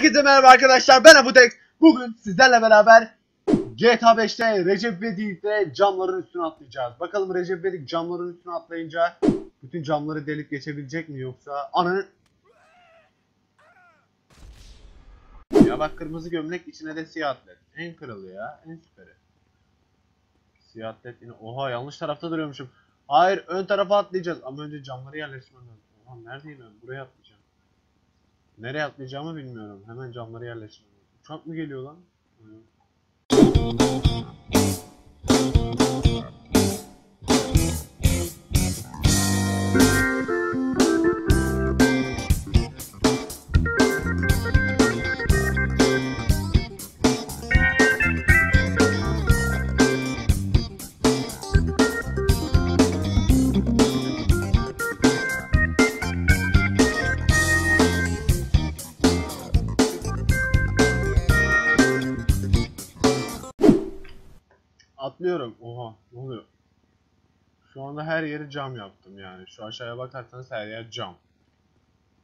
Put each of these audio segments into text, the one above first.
Herkese merhaba arkadaşlar ben Abutek. Bugün sizlerle beraber GTA 5'te Recep İvedik'te camların üstüne atlayacağız. Bakalım Recep İvedik camların üstüne atlayınca bütün camları delip geçebilecek mi yoksa ananın... Ya bak kırmızı gömlek içine de siyah atlet. En kralı ya en süperi. Siyah atlet yine oha yanlış tarafta duruyormuşum. Hayır ön tarafa atlayacağız ama önce camları yerleştirmem lazım. Oha neredeyim ben buraya atlayacağım. Nereye atlayacağımı bilmiyorum. Hemen camları yerleştirmem lazım. Uçak mı geliyor lan? Atlıyorum. Oha ne oluyor? Şu anda her yeri cam yaptım yani. Şu aşağıya bakarsanız her yer cam.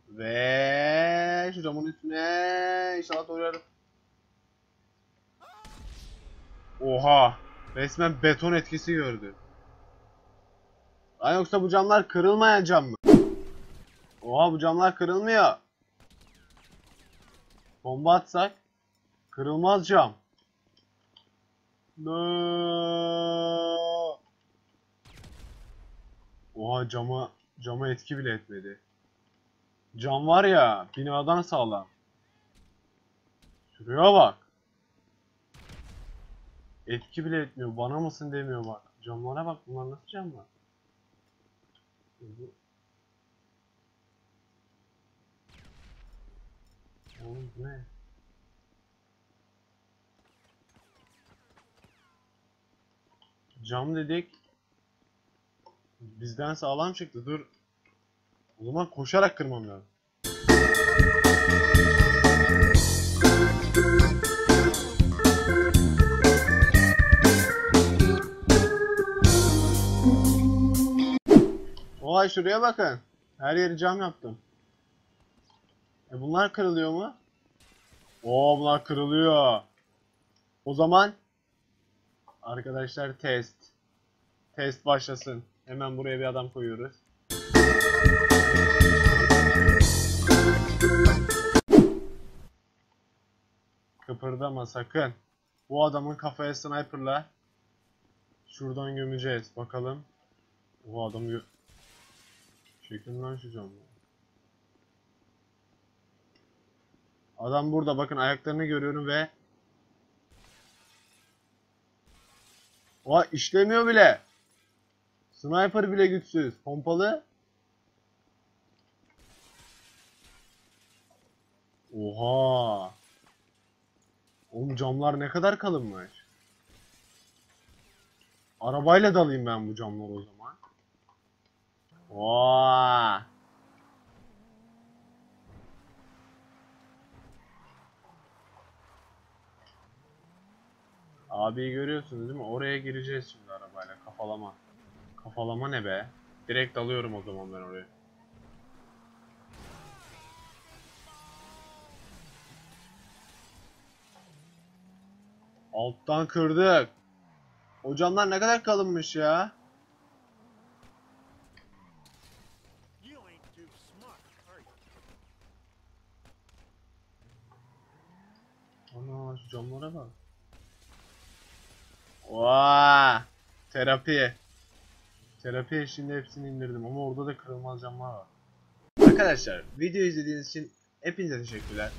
Ve şu camın üstüne inşallah doğru yardım. Oha! Resmen beton etkisi gördü. Lan yoksa bu camlar kırılmayan cam mı? Oha bu camlar kırılmıyor. Bomba atsak kırılmaz cam. No. Oha cama cama etki bile etmedi. Cam var ya binadan sağlam. Şuraya bak. Etki bile etmiyor. Bana mısın demiyor bak. Camlara bak. Bunlar nasıl camlar? Oğlum ne? Cam dedik. Bizden sağlam çıktı. Dur. O zaman koşarak kırmam lazım. Oha şuraya bakın. Her yeri cam yaptım. E bunlar kırılıyor mu? Oo bunlar kırılıyor. O zaman Arkadaşlar test. Test başlasın. Hemen buraya bir adam koyuyoruz. Kıpırdama sakın. Bu adamın kafaya sniperla şuradan gömeceğiz. Bakalım. Bu adam gö... Çekin lan şu camı. Adam burada bakın ayaklarını görüyorum ve Oha işlemiyor bile. Sniper bile güçsüz. Pompalı. Oha. Oğlum camlar ne kadar kalınmış. Arabayla dalayım ben bu camlara o zaman. Oha. Abiyi görüyorsunuz değil mi? Oraya gireceğiz şimdi arabayla. Kafalama. Kafalama ne be? Direkt alıyorum o zaman ben oraya. Alttan kırdık. O camlar ne kadar kalınmış ya. Ana şu camlara bak. Vaa! Terapi. Terapi eşliğinde hepsini indirdim ama orada da kırılmaz camlar var. Arkadaşlar video izlediğiniz için hepinize teşekkürler.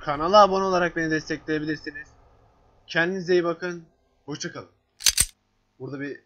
Kanala abone olarak beni destekleyebilirsiniz. Kendinize iyi bakın. Hoşçakalın. Burada bir